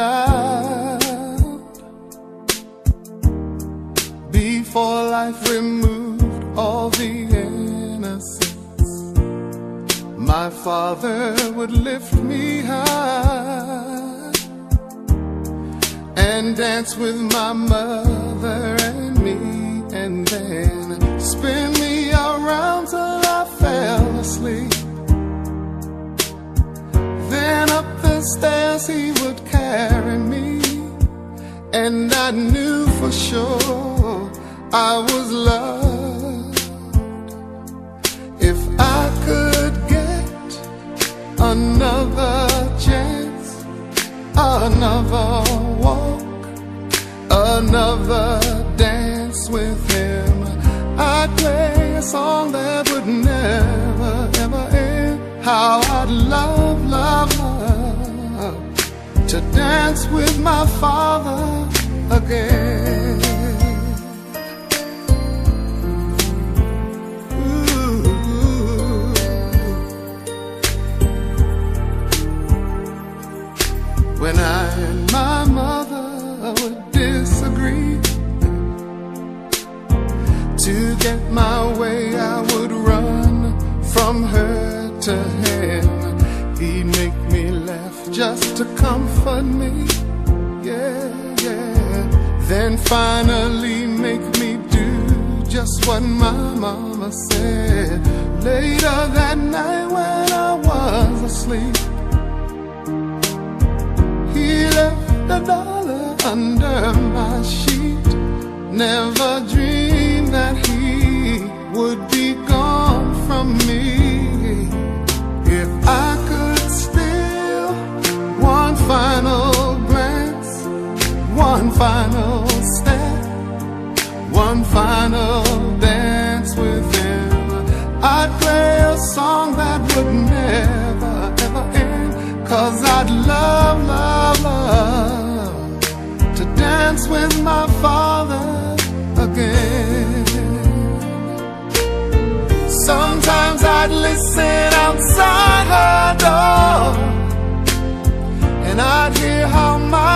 Was another walk, another dance with him, I'd play a song that would never, ever end. How I'd love, love, love to dance with my father again. Get my way I would run from her to him. He'd make me laugh just to comfort me. Yeah, yeah. Then finally make me do just what my mama said. Later that night when I was asleep he left a dollar under my sheet. Never dreamed that he would be gone from me. If I could steal one final glance, one final step, one final dance with him, I'd play a song that would never, ever end. Cause I'd love, love, love to dance with my father Sometimes I'd listen outside her door and I'd hear how my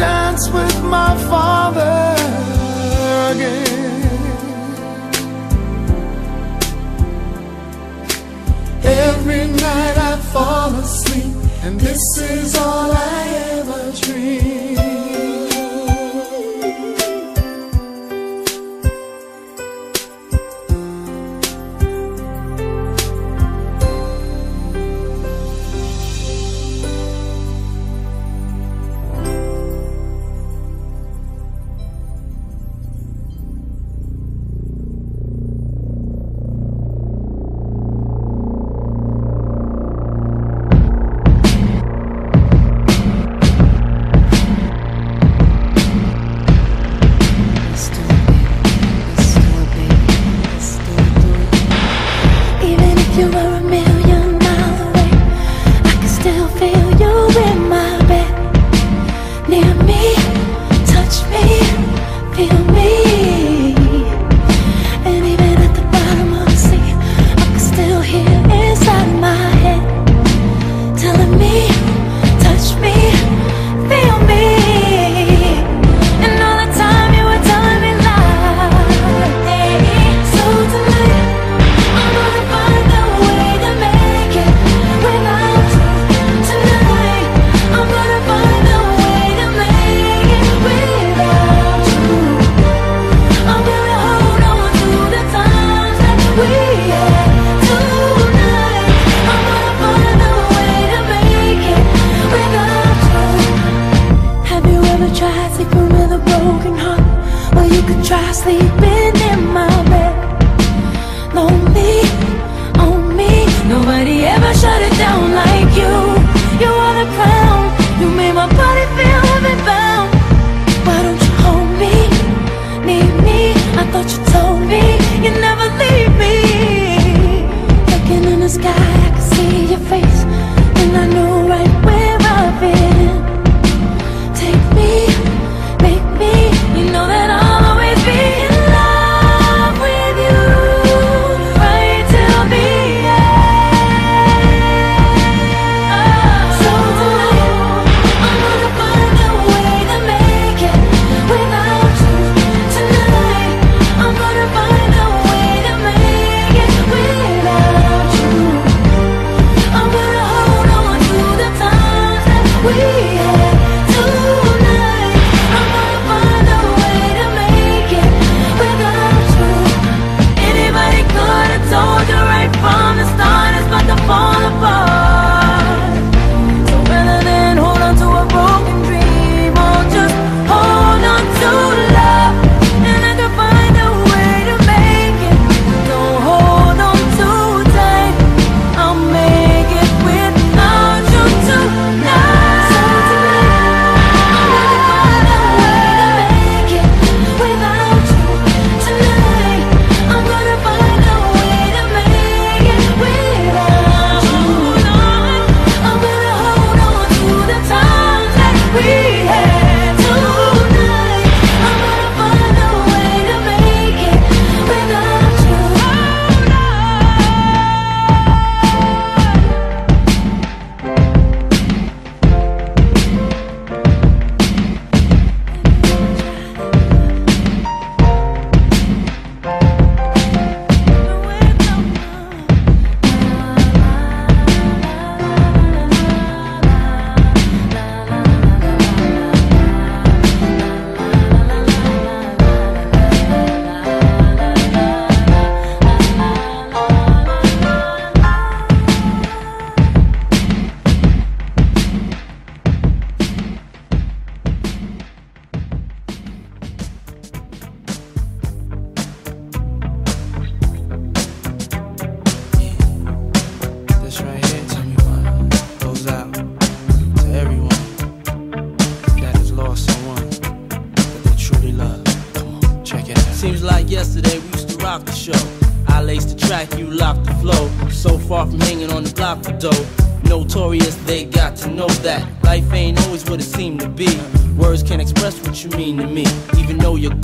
dance with my father again. Every night I fall asleep, and this is all I ever dream.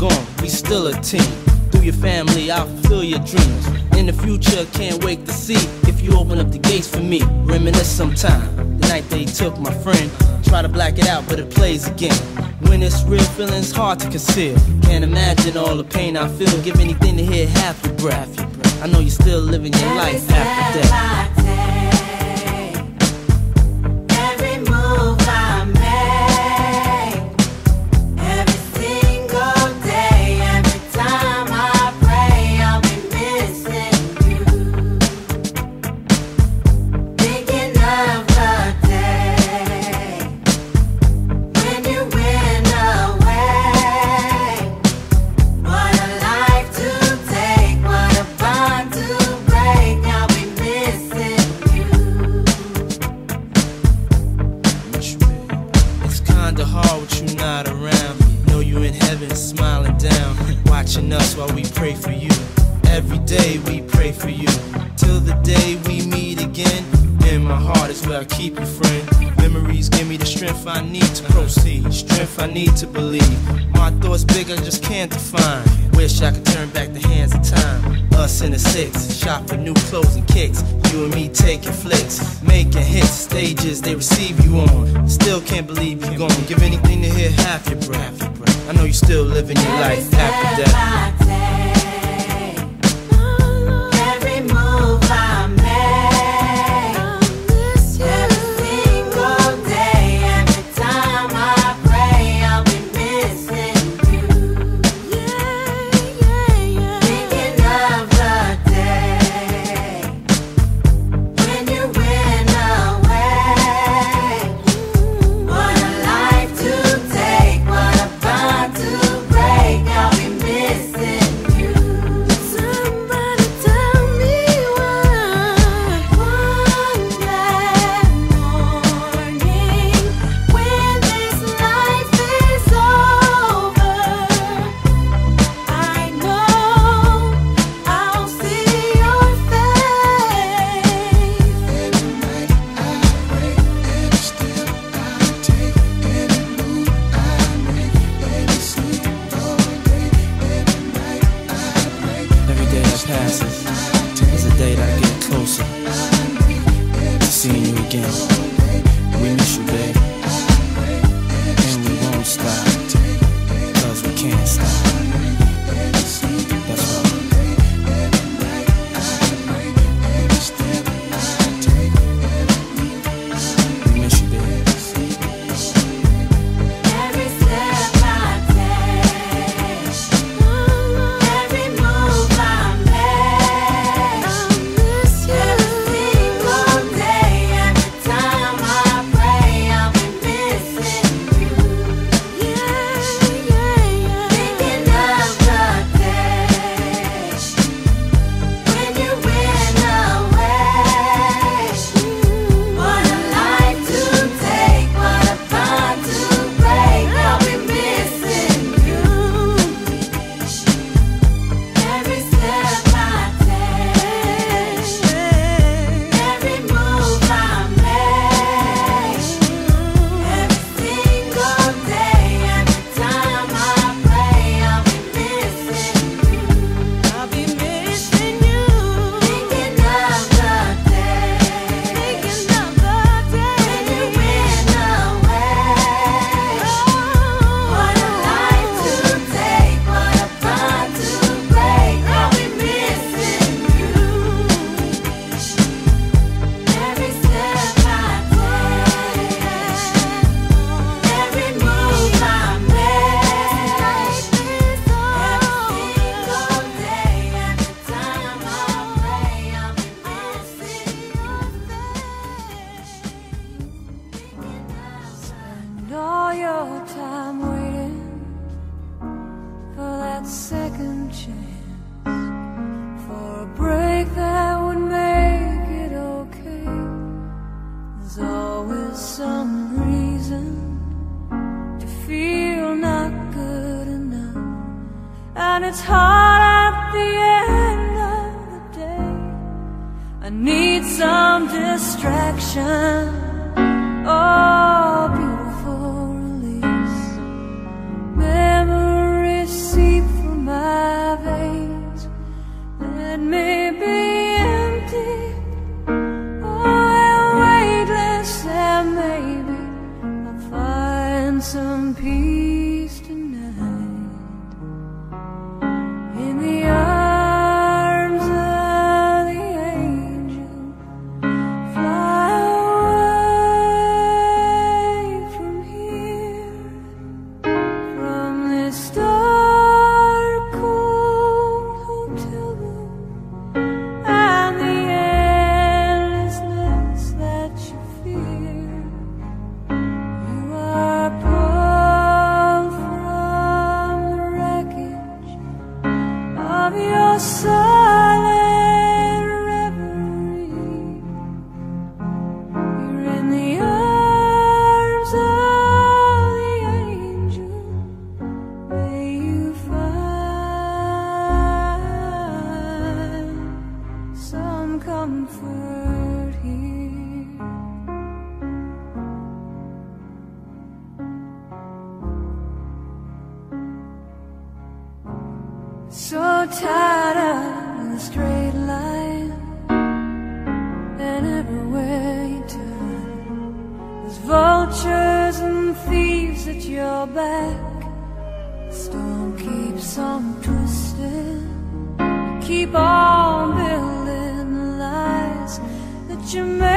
Gone, we still a team. Through your family, I'll fulfill your dreams. In the future, can't wait to see if you open up the gates for me. Reminisce sometime. The night they took my friend. Try to black it out, but it plays again. When it's real, feeling's hard to conceal. Can't imagine all the pain I feel. Give anything to hear half your breath. I know you're still living your life after death. Kinda hard with you not around. Know you in heaven smiling down, watching us while we pray for you. Every day we pray for you, till the day we meet again. In my heart is where I keep you, friend. Memories give me the strength I need to proceed, strength I need to believe. My thoughts big, I just can't define. Wish I could turn back the hands of time. Us in the six, shop for new clothes and kicks. You and me taking flicks, making hits, stages they receive you on. Still can't believe you're gone. Give anything to hear half your breath. I know you're still living your life after death. And it's hard at the end of the day. I need some distraction. Oh. you Jamaica.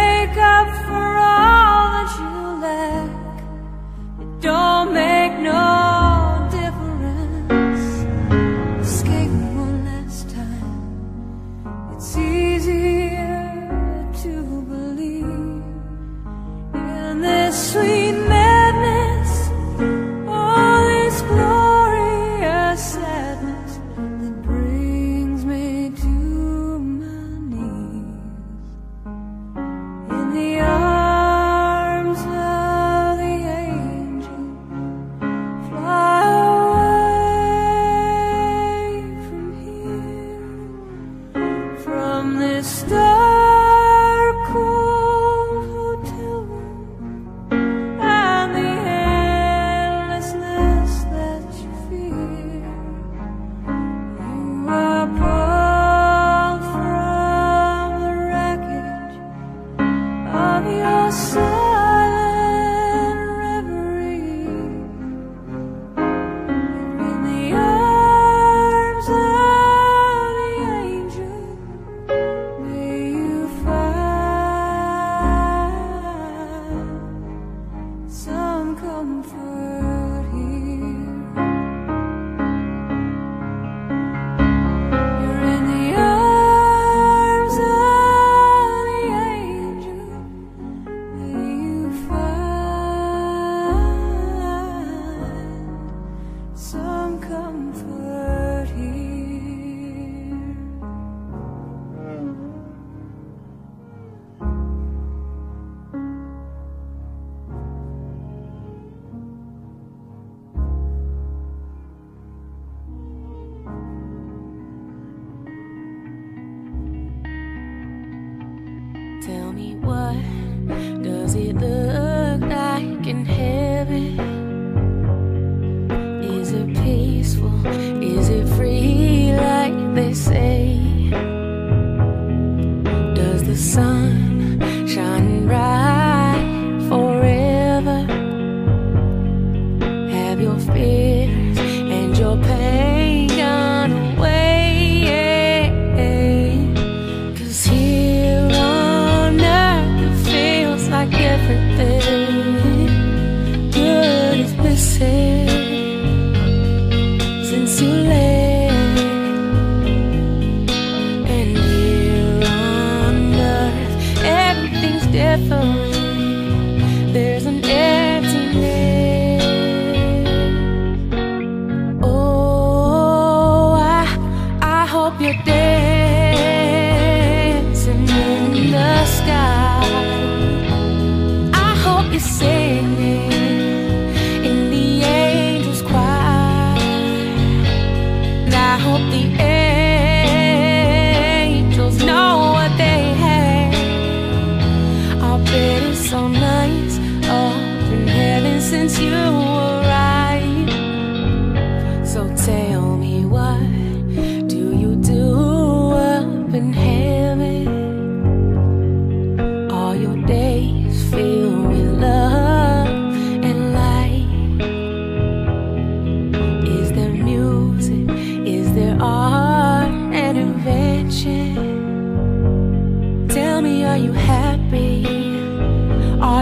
Does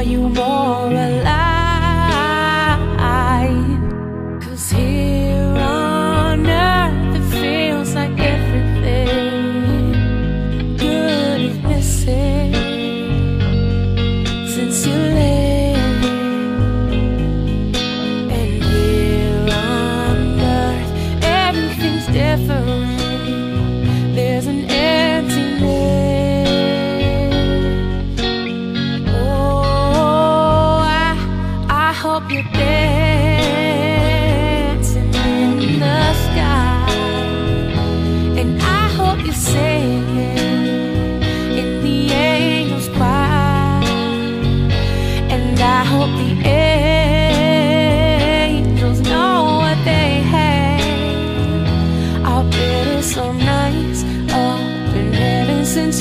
you more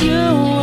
you